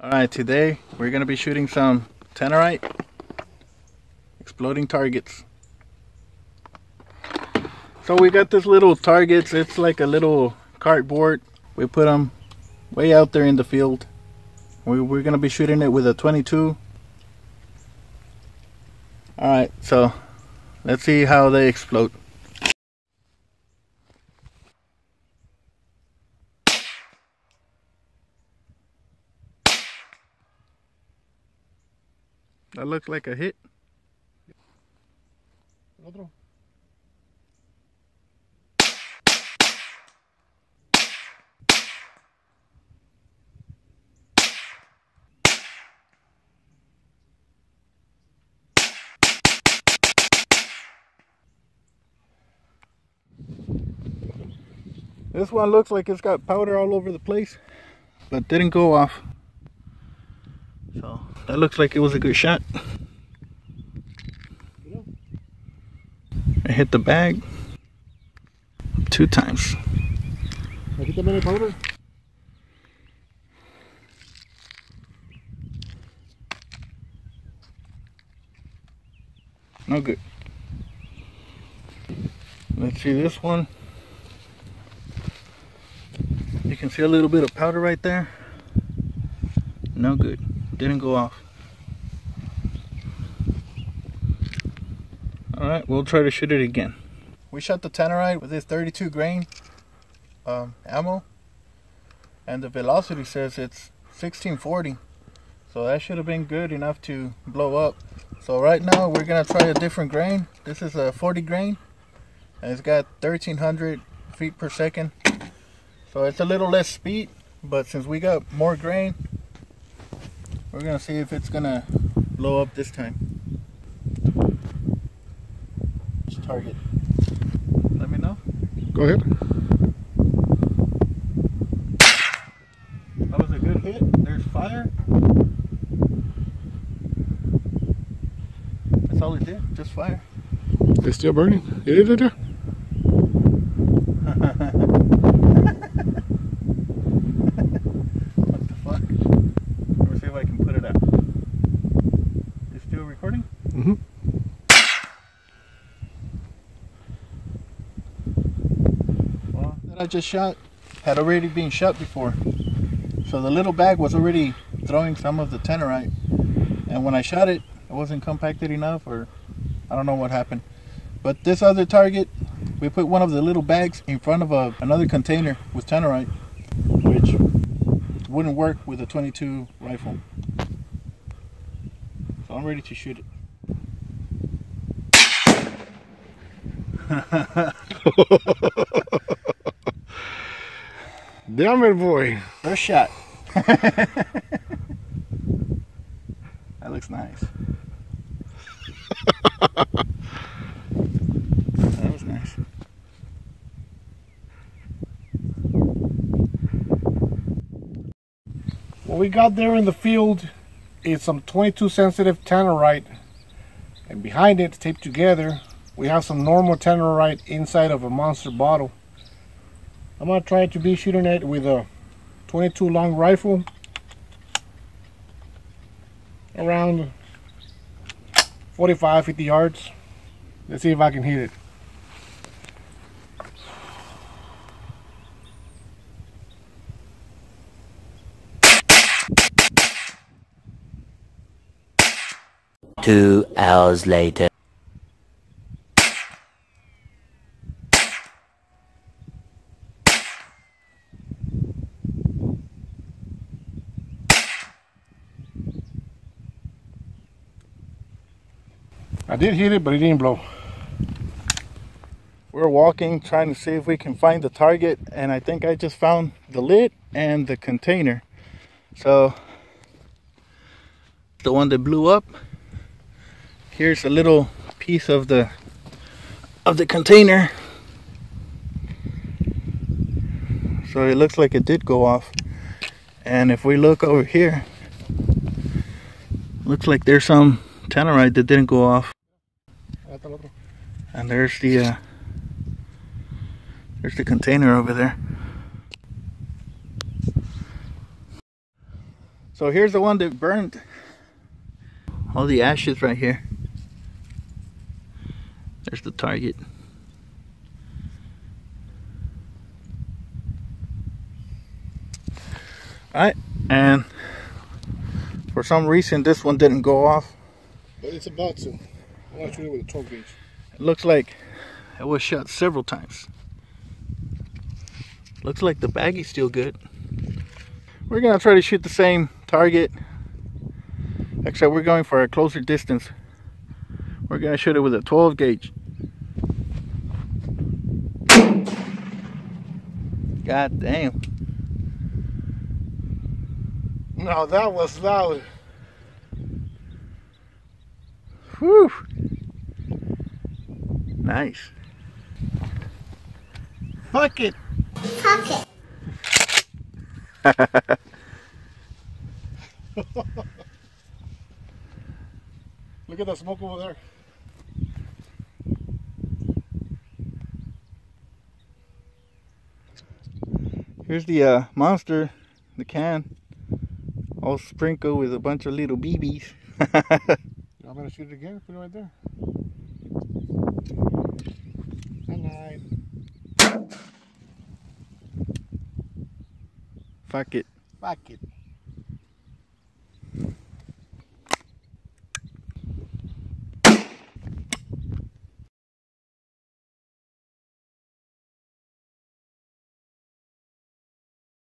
Alright, today we're going to be shooting some Tannerite exploding targets. So we got this little targets, it's like a little cardboard. We put them way out there in the field. We, we're going to be shooting it with a 22. Alright, so let's see how they explode. That looked like a hit. Otro. This one looks like it's got powder all over the place, but didn't go off. So that looks like it was a good shot. I hit the bag two times. No good. Let's see this one. You can see a little bit of powder right there. No good. Didn't go off. Alright, we'll try to shoot it again. We shot the Tannerite with this 32 grain um, ammo. And the velocity says it's 1640. So that should have been good enough to blow up. So right now we're gonna try a different grain. This is a 40 grain. And it's got 1300 feet per second. So it's a little less speed, but since we got more grain, we're gonna see if it's gonna blow up this time. Target. Let me know. Go ahead. That was a good hit. There's fire. That's all it did, just fire. It's still burning. It is there. what the fuck? Let me see if I can put it out. You still recording? Mm-hmm. Well, that I just shot had already been shot before. So the little bag was already throwing some of the Tannerite. And when I shot it, it wasn't compacted enough or I don't know what happened. But this other target, we put one of the little bags in front of a, another container with Tannerite, which wouldn't work with a 22 rifle. So I'm ready to shoot it. Damn it, boy. First shot. that looks nice. that was nice. What we got there in the field is some 22 sensitive tannerite. And behind it, taped together, we have some normal tannerite inside of a monster bottle. I'm gonna try to be shooting it with a 22 long rifle around 45 50 yards let's see if I can hit it Two hours later. I did hit it but it didn't blow We're walking trying to see if we can find the target and I think I just found the lid and the container. So the one that blew up. Here's a little piece of the of the container. So it looks like it did go off. And if we look over here, looks like there's some tannerite that didn't go off. And there's the uh, there's the container over there. So here's the one that burned. All the ashes right here. There's the target. Alright, and for some reason this one didn't go off. But it's about to. Not shooting with a 12 gauge. It looks like it was shot several times. Looks like the baggy's still good. We're gonna try to shoot the same target, except we're going for a closer distance. We're gonna shoot it with a 12 gauge. God damn. No, that was loud. Whew. Nice. Fuck it. Pocket. Look at that smoke over there. Here's the uh, monster, the can, all sprinkled with a bunch of little BBs. I'm gonna shoot it again. Put it right there. Fuck it. Fuck it.